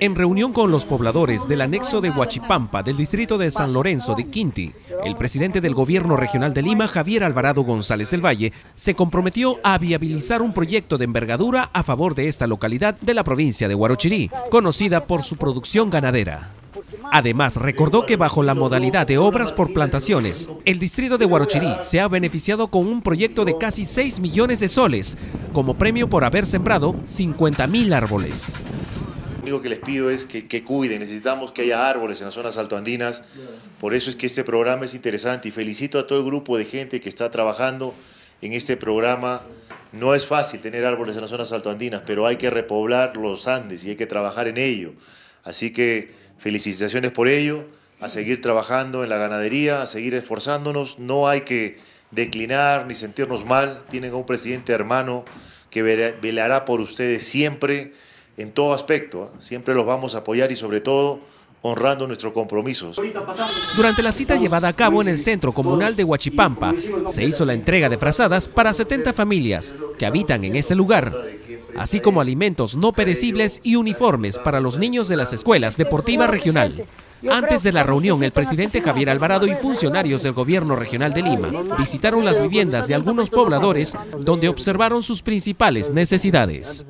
En reunión con los pobladores del anexo de Huachipampa del distrito de San Lorenzo de Quinti, el presidente del gobierno regional de Lima, Javier Alvarado González del Valle, se comprometió a viabilizar un proyecto de envergadura a favor de esta localidad de la provincia de Huarochirí, conocida por su producción ganadera. Además, recordó que bajo la modalidad de obras por plantaciones, el distrito de Huarochirí se ha beneficiado con un proyecto de casi 6 millones de soles, como premio por haber sembrado 50 mil árboles. Único que les pido es que, que, cuiden, necesitamos que haya árboles en las zonas altoandinas, por eso es que este programa es interesante y felicito a todo el grupo de gente que está trabajando en este programa. No es fácil tener árboles en las zonas altoandinas, pero hay que repoblar los Andes y hay que trabajar en ello. Así que felicitaciones por ello, a seguir trabajando en la ganadería, a seguir esforzándonos, no hay que declinar ni sentirnos mal, tienen a un presidente hermano que velará por ustedes siempre, en todo aspecto, siempre los vamos a apoyar y sobre todo honrando nuestros compromisos. Durante la cita llevada a cabo en el Centro Comunal de Huachipampa, se hizo la entrega de frazadas para 70 familias que habitan en ese lugar así como alimentos no perecibles y uniformes para los niños de las escuelas deportivas regional. Antes de la reunión, el presidente Javier Alvarado y funcionarios del gobierno regional de Lima visitaron las viviendas de algunos pobladores donde observaron sus principales necesidades.